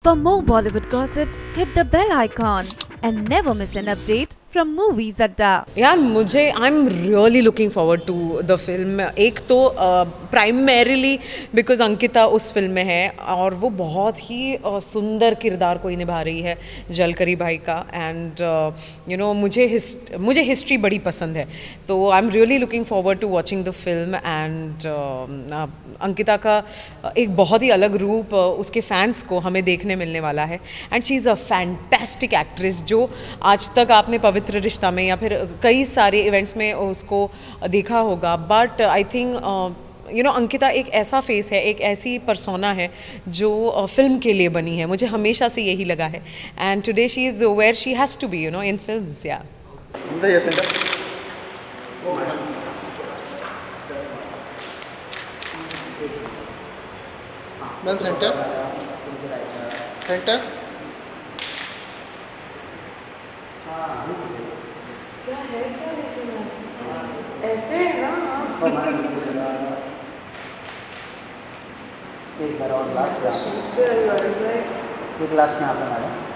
For more Bollywood gossips, hit the bell icon and never miss an update from Movies Adda. यार मुझे I am really looking forward to the film एक तो primarily because Ankita उस फ़िल्म में है और वो बहुत ही सुंदर किरदार कोई निभा रही है जलकरी भाई का एंड यू नो मुझे हिस्ट मुझे हिस्ट्री बड़ी पसंद है। तो I am really looking forward to watching the film and Ankita का एक बहुत ही अलग रूप उसके फैंस को हमें देखने मिलने वाला है। And she is a fantastic actress जो आज तक आपने पवित्र रिश्ता में या फिर कई सारे इवेंट्स में उसको देखा होगा। But I think you know Ankita एक ऐसा फेस है एक ऐसी परसोना है जो uh, फ़िल्म के लिए बनी है। मुझे हमेशा से यही लगा है। And today she is where she has to be you know in film या ऐसे है ना एक बार और लास्ट एक लास्ट में आप मैडम